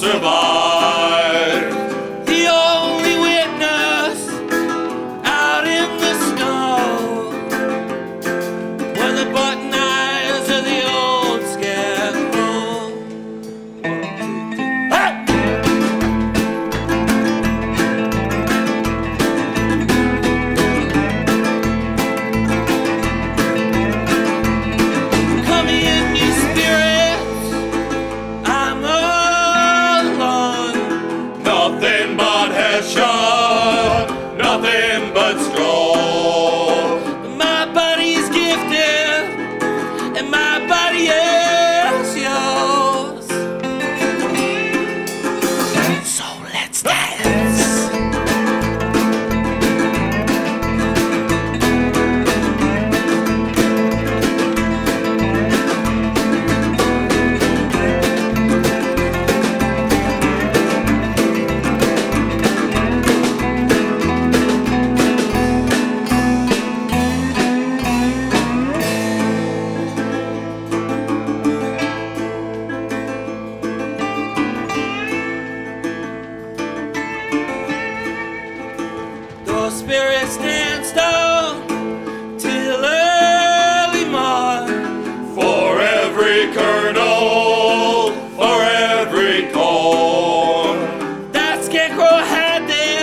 survive. shine. had the